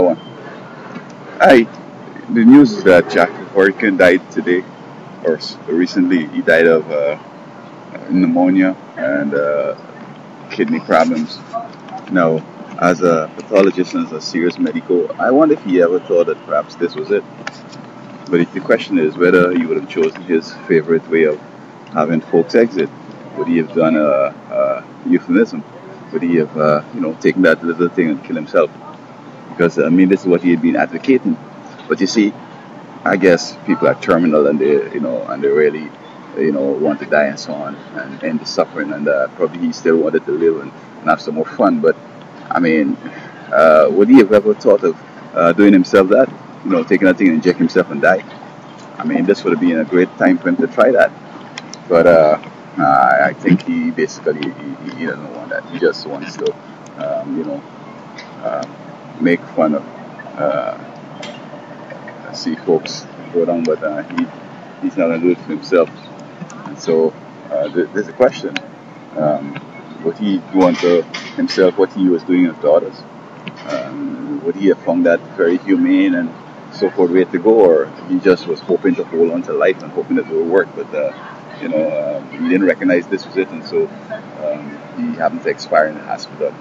Hi, the news is that Jack Kevorkian died today, or recently. He died of uh, pneumonia and uh, kidney problems. Now, as a pathologist and as a serious medical, I wonder if he ever thought that perhaps this was it. But the question is whether he would have chosen his favorite way of having folks exit, would he have done a, a euphemism? Would he have, uh, you know, taken that little thing and kill himself? Because I mean, this is what he had been advocating. But you see, I guess people are terminal and they, you know, and they really, you know, want to die and so on and end the suffering. And uh, probably he still wanted to live and, and, have some more fun. But I mean, uh, would he have ever thought of uh, doing himself that? You know, taking a thing and inject himself and die? I mean, this would have been a great time for him to try that. But uh, I think he basically he, he, doesn't want that. He just wants to, um, you know, make fun of uh, see folks go down, but uh, he he's not gonna do it for himself. And so uh, th- there's a question: um, would he want to himself what he was doing with daughters? Um, would he have found that very humane and so forth way to go, or he just was hoping to hold on to life and hoping that it would work, but uh, you know uh, he didn't recognize this was it, and so um, he happened to expire in the hospital.